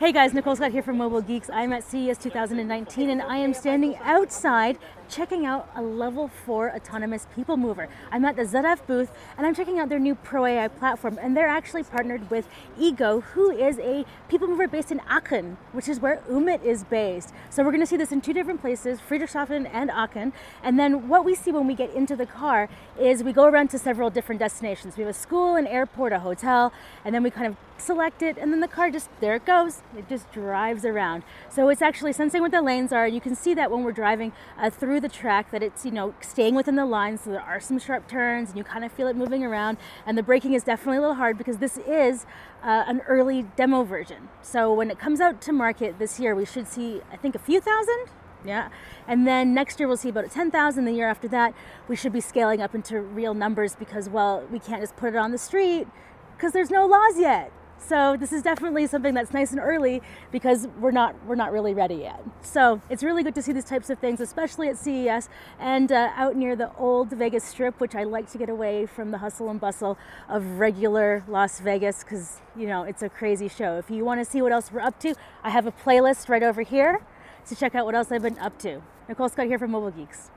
Hey guys, Nicole Scott here from Mobile Geeks. I'm at CES 2019 and I am standing outside checking out a level 4 autonomous people mover. I'm at the ZF booth and I'm checking out their new Pro AI platform and they're actually partnered with e.Go who is a people mover based in Aachen, which is where Umit is based. So we're going to see this in two different places, Friedrichshafen and Aachen. And then what we see when we get into the car is we go around to several different destinations. We have a school, an airport, a hotel, and then we kind of select it and then the car just, there it goes. It just drives around. So it's actually sensing what the lanes are. You can see that when we're driving uh, through the track that it's, you know, staying within the lines. So there are some sharp turns and you kind of feel it moving around. And the braking is definitely a little hard because this is uh, an early demo version. So when it comes out to market this year, we should see, I think, a few thousand yeah. And then next year we'll see about 10,000. The year after that, we should be scaling up into real numbers because, well, we can't just put it on the street because there's no laws yet. So this is definitely something that's nice and early because we're not we're not really ready yet. So it's really good to see these types of things, especially at CES and uh, out near the old Vegas Strip, which I like to get away from the hustle and bustle of regular Las Vegas because you know it's a crazy show. If you want to see what else we're up to, I have a playlist right over here to check out what else I've been up to. Nicole Scott here from Mobile Geeks.